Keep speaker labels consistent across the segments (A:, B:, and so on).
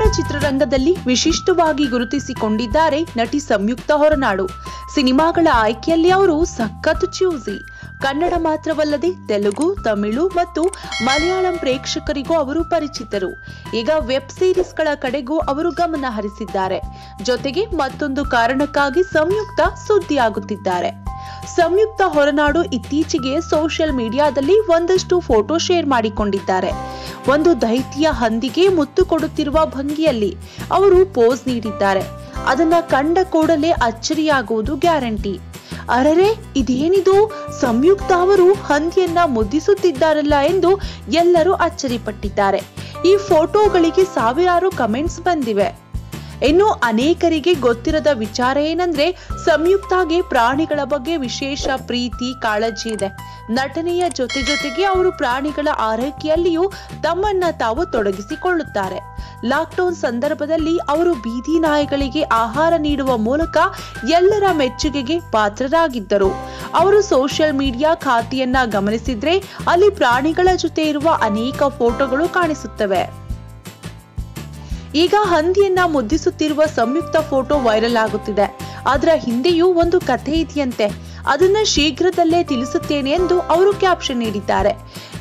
A: ಕನ್ನಡ ಚಿತ್ರರಂಗದಲ್ಲಿ ವಿಶಿಷ್ಟವಾಗಿ ಗುರುತಿಸಿಕೊಂಡಿದ್ದಾರೆ ನಟಿ ಸಂಯುಕ್ತ ಹೊರನಾಡು. ಸಿನಿಮಾಗಳ ಆಯ್ಕೆಯಲ್ಲಿ ಅವರು ಸಖತ್ ಚ್ಯೂಸಿ ಕನ್ನಡ ಮಾತ್ರವಲ್ಲದೆ ತೆಲುಗು, ತಮಿಳು ಮತ್ತು ಮಲಯಾಳಂ ಪ್ರೇಕ್ಷಕರಿಗೂ ಅವರು ಪರಿಚಿತರು. ಈಗ ವೆಬ್ ಸೀರೀಸ್ಗಳ ಕಡೆಗೂ ಅವರು ಗಮನ ಹರಿಸಿದ್ದಾರೆ. ಜೊತೆಗೆ ಮತ್ತೊಂದು ಕಾರಣಕ್ಕಾಗಿ ಸಂಯುಕ್ತ ಸುದ್ದಿಯಾಗುತ್ತಿದ್ದಾರೆ. ಸಂಯುಕ್ತ ಹೊರನಾಡು ಇತ್ತೀಚೆಗೆ ಸೋಷಿಯಲ್ ಮೀಡಿಯಾದಲ್ಲಿ ಒಂದಷ್ಟು ಫೋಟೋ ಶೇರ್ ಮಾಡಿಕೊಂಡಿದ್ದಾರೆ. ಒಂದು ದೈತ್ಯ ಹಂದಿಗೆ ಮುತ್ತು ಕೊಡುತ್ತಿರುವ ಭಂಗಿಯಲ್ಲಿ ಅವರು ಪೋಸ್ ನೀಡಿದ್ದಾರೆ. ಅದನ್ನ ಕಂಡ ಕೂಡಲೇ ಅಚ್ಚರಿಯಾಗುವುದು ಗ್ಯಾರಂಟಿ. ಅರರೆ, ಇದೇನಿದು? ಸಂಯುಕ್ತ ಅವರು ಹಂದಿಯನ್ನ ಮುದ್ದಿಸುತ್ತಿದ್ದಾರಲ್ಲ ಎಂದು ಎಲ್ಲರೂ ಅಚ್ಚರಿಪಟ್ಟಿದ್ದಾರೆ. ಈ ಫೋಟೋಗಳಿಗೆ ಸಾವಿರಾರು ಕಮೆಂಟ್ಸ್ ಬಂದಿವೆ. ಇನ್ನು ಅನೇಕರಿಗೆ ಗೊತ್ತಿರದ ವಿಚಾರ ಏನಂದ್ರೆ ಸಂಯುಕ್ತಾಗೆ ಪ್ರಾಣಿಗಳ ಬಗ್ಗೆ ವಿಶೇಷ ಪ್ರೀತಿ, ಕಾಳಜಿ ಇದೆ. ನಟನೆಯ ಜೊತೆ ಜೊತೆಗೆ ಅವರು ಪ್ರಾಣಿಗಳ ಆರೈಕೆಯಲ್ಲಿಯೂ ತಮ್ಮನ್ನ ತಾವು ತೊಡಗಿಸಿಕೊಳ್ಳುತ್ತಾರೆ. ಲಾಕ್ಡೌನ್ ಸಂದರ್ಭದಲ್ಲಿ ಅವರು ಬೀದಿ ನಾಯಿಗಳಿಗೆ ಆಹಾರ ನೀಡುವ ಮೂಲಕ ಎಲ್ಲರ ಮೆಚ್ಚುಗೆಗೆ ಪಾತ್ರರಾಗಿದ್ದರು. ಅವರು ಸೋಷಿಯಲ್ ಮೀಡಿಯಾ ಖಾತೆಯನ್ನ ಗಮನಿಸಿದ್ರೆ ಅಲ್ಲಿ ಪ್ರಾಣಿಗಳ ಜೊತೆ ಇರುವ ಅನೇಕ ಫೋಟೋಗಳು ಕಾಣಿಸುತ್ತವೆ. ಈಗ ಹಂದಿಯನ್ನ ಮುದ್ದಿಸುತ್ತಿರುವ ಸಂಯುಕ್ತ ಫೋಟೋ ವೈರಲ್ ಆಗುತ್ತಿದೆ. ಅದರ ಹಿಂದೆಯೂ ಒಂದು ಕಥೆ ಇದೆಯಂತೆ. ಅದನ್ನ ಶೀಘ್ರದಲ್ಲೇ ತಿಳಿಸುತ್ತೇನೆ ಎಂದು ಅವರು ಕ್ಯಾಪ್ಷನ್ ನೀಡಿದ್ದಾರೆ.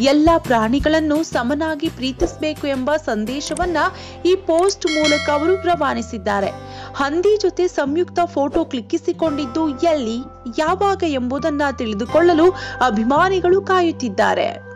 A: ಎಲ್ಲ ಪ್ರಾಣಿಗಳನ್ನು ಸಮನಾಗಿ ಪ್ರೀತಿಸಬೇಕು ಎಂಬ ಸಂದೇಶವನ್ನ ಈ ಪೋಸ್ಟ್ ಮೂಲಕ ಅವರು ರವಾನಿಸಿದ್ದಾರೆ. ಹಂದಿ ಜೊತೆ ಸಂಯುಕ್ತ ಫೋಟೋ ಕ್ಲಿಕ್ಕಿಸಿಕೊಂಡಿದ್ದು ಎಲ್ಲಿ, ಯಾವಾಗ ಎಂಬುದನ್ನ ತಿಳಿದುಕೊಳ್ಳಲು ಅಭಿಮಾನಿಗಳು ಕಾಯುತ್ತಿದ್ದಾರೆ.